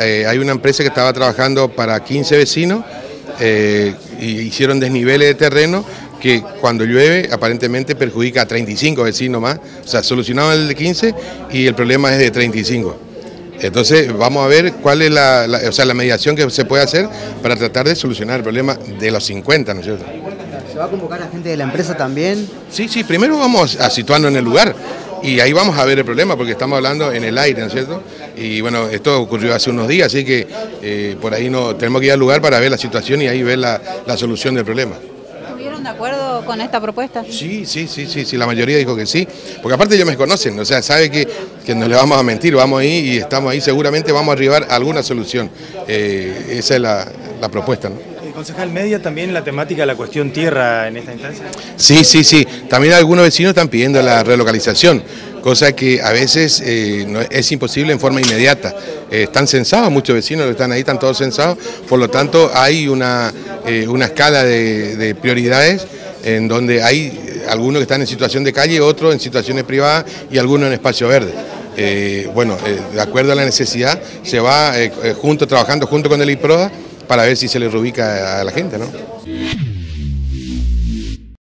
Eh, hay una empresa que estaba trabajando para 15 vecinos eh, y hicieron desniveles de terreno que cuando llueve aparentemente perjudica a 35 vecinos más, o sea, solucionaron el de 15 y el problema es de 35. Entonces vamos a ver cuál es la, la mediación que se puede hacer para tratar de solucionar el problema de los 50, ¿no es cierto? ¿Se va a convocar a gente de la empresa también? Sí, sí, primero vamos a situarnos en el lugar y ahí vamos a ver el problema porque estamos hablando en el aire, ¿no es cierto? Y bueno, esto ocurrió hace unos días, así que eh, por ahí no tenemos que ir al lugar para ver la situación y ahí ver la, solución del problema. ¿Estuvieron de acuerdo con esta propuesta? Sí, sí, sí, sí, sí, la mayoría dijo que sí, porque aparte ellos me conocen, o sea, sabe que, que no le vamos a mentir, vamos ahí y estamos ahí, seguramente vamos a arribar a alguna solución. Eh, esa es la, la propuesta, ¿no? Concejal Media, también la temática de la cuestión tierra en esta instancia. Sí, sí, sí. También algunos vecinos están pidiendo la relocalización, cosa que a veces eh, es imposible en forma inmediata. Eh, están censados, muchos vecinos que están ahí, están todos censados, por lo tanto hay una, eh, una escala de, prioridades en donde hay algunos que están en situación de calle, otros en situaciones privadas y algunos en espacio verde. bueno, de acuerdo a la necesidad, se va junto, trabajando junto con el IPROA para ver si se le reubica a la gente, ¿no?